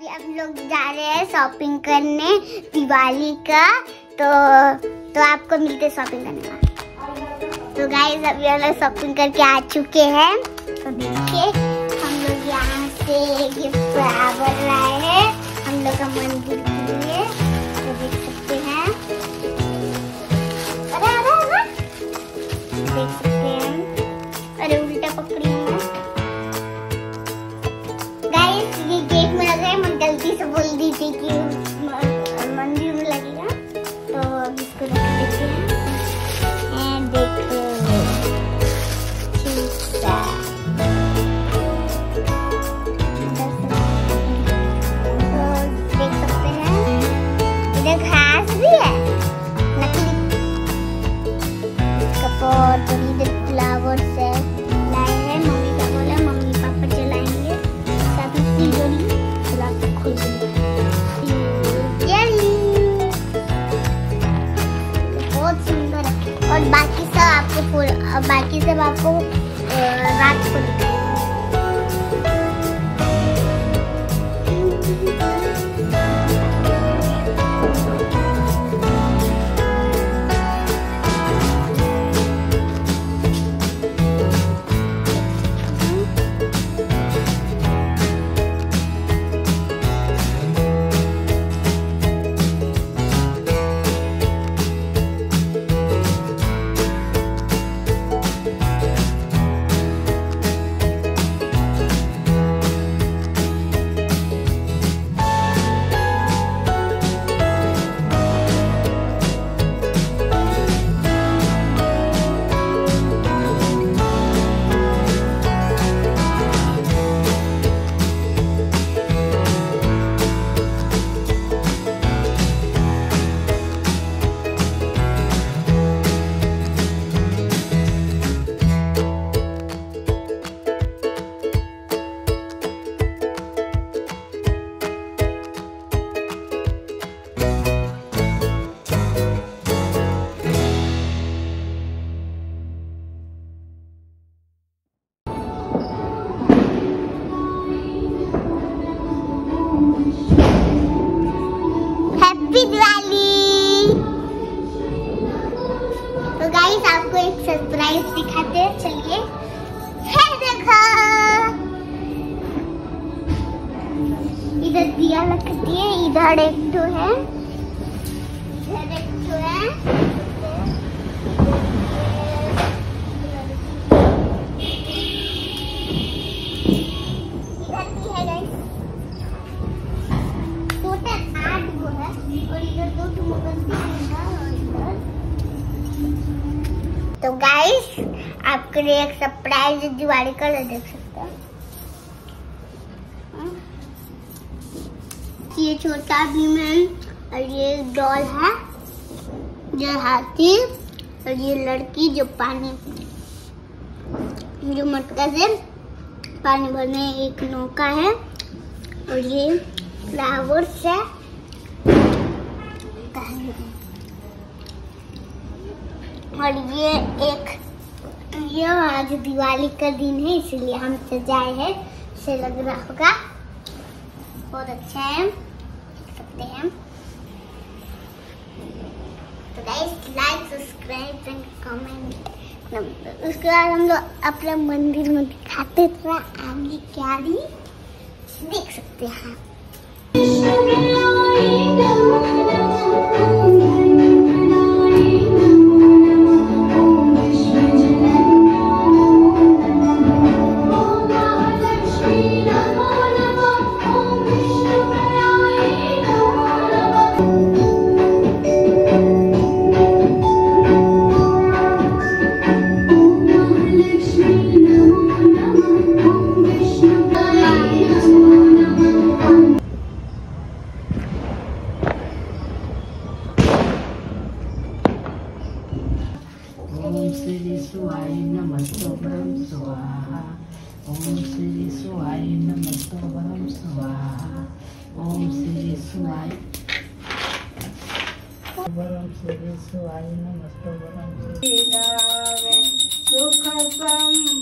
अभी हम लोग जा रहे हैं शॉपिंग करने दिवाली का तो तो आपको मिलते शॉपिंग करने का। तो गाइस अभी हम लोग शॉपिंग करके आ चुके हैं। तो देखिए, हम लोग यहाँ से गिफ्ट बराबर लाए हैं। हम लोग का मंदिर will be thinking. बाकी सब आपको रात को दिखाएँगे चलिए देखो। इधर दिया लगती है इधर एक तो है। आपके लिए एक सरप्राइज़ दिवाली का है, देख सकते हैं। हाँ। ये छोटा भीम है और ये डॉल है। ये हाथी और ये लड़की जो पानी जो मटका से पानी भरने एक नौका है। और ये फ्लावर्स है। और ये एक ये आज दिवाली का दिन है, इसलिए हम सजाए हैं। से लग रहा होगा। बहुत अच्छा है। सकते हैं। तो guys like subscribe and comment उसके बाद हम लोग अपने मंदिर में दिखाते थोड़ा आगे क्या भी। देख सकते हैं श्री शिवाय नमस्तोभ्रम स्वाहा ओम श्री शिवाय नमस्तोभ्रम स्वाहा। ओम श्री शिवाय वरम श्री शिवाय नमस्तोभ्रम सुख संपत्ति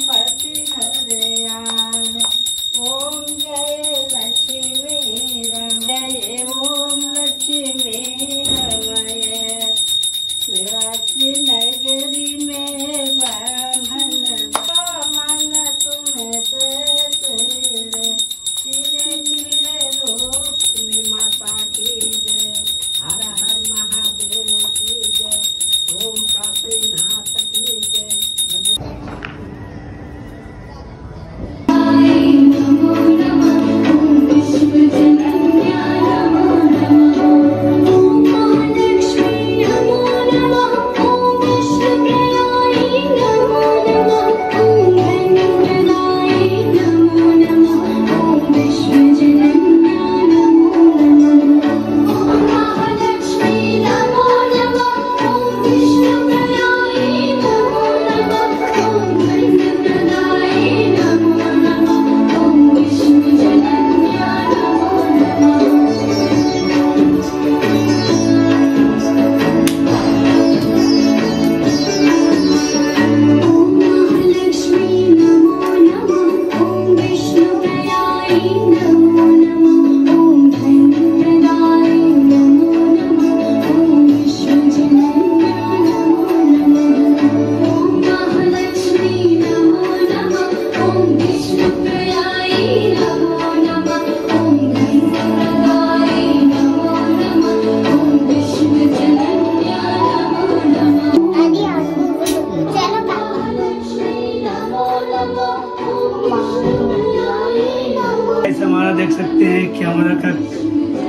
हमारा का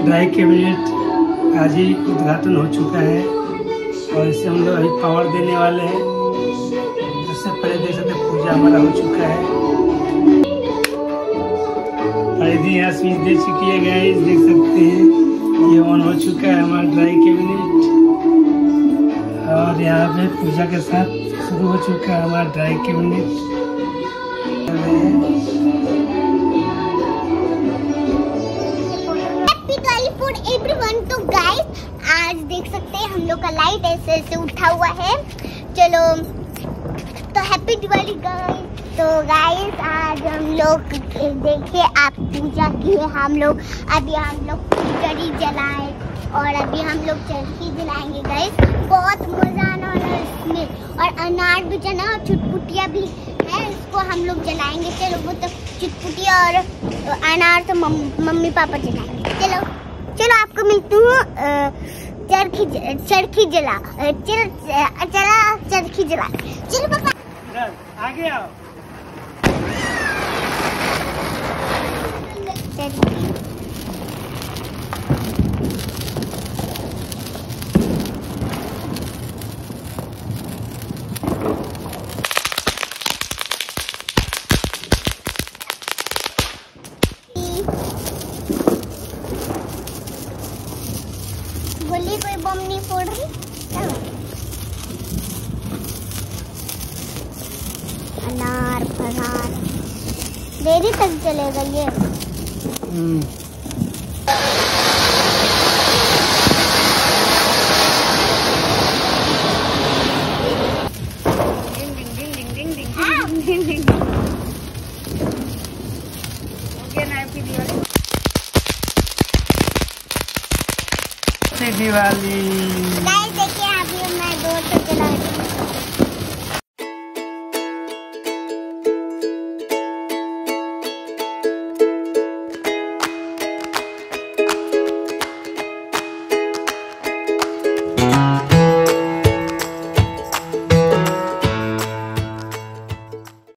ड्राई कैबिनेट आज ही उद्घाटन हो चुका है और इसे हम लोग अभी पावर देने वाले हैं। इससे पहले देख सकते पूजा हमारा हो चुका है। परिधि यहाँ स्विच दे चुकी है गाइस देख सकते हैं। ये ऑन हो चुका है हमारा ड्राई कैबिनेट। और यहाँ पे पूजा के साथ शुरू हो चुका है हमारा ड्राई कैबिनेट। का लाइट ऐसे ऐसे उठा हुआ है। चलो तो हैप्पी दिवाली गाइस तो गाइस आज हम लोग देखिए आप पूजा किए, हम लोग, अभी हम लोग फुलझड़ी जलाए और अभी हम लोग चरखी जलाएँगे गाइस बहुत मज़ा आने वाला है इसमें। और अनार भी जना, और चुटपुटिया भी है, इसको हम लोग जलाएँगे। चलो, वो तो चुटपुटिया और अनार तो मम्मी पापा जलाएँगे। चलो चलो, आपको मिलती हूँ चरखी चरखी जला चल चला चरखी जला। चलो पापा। आगे आओ। चरखी। बम नहीं फोड़ रही? अनार फनार देरी तक चलेगा ये। हैप्पी दिवाली